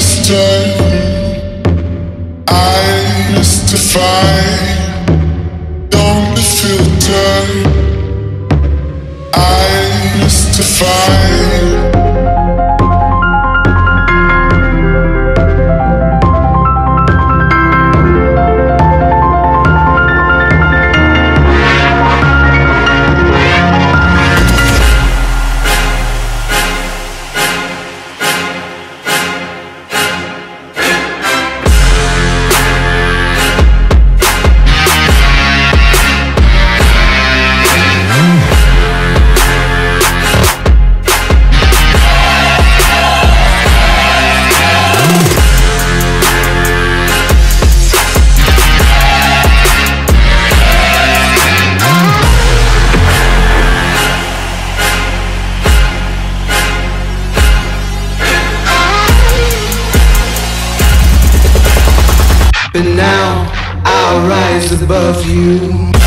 this turn. I to don't be filtered. I used But now I'll rise above you.